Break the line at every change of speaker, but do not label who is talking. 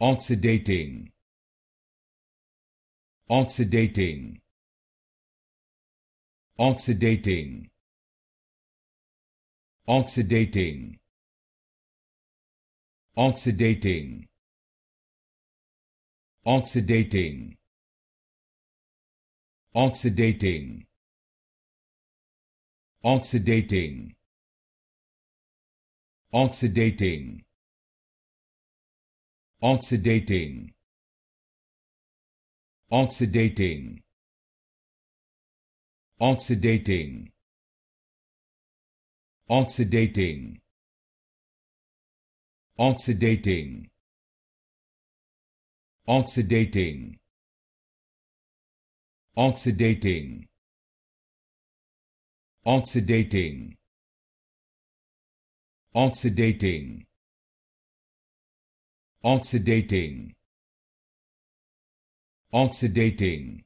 oxidating. Oxidating. Oxidating. Oxidating. Oxidating. Oxidating. Oxidating. Oxidating. Oxidating oxidating. Oxidating. Oxidating. Oxidating. Oxidating. Oxidating. Oxidating. Oxidating. Oxidating oxidating. Oxidating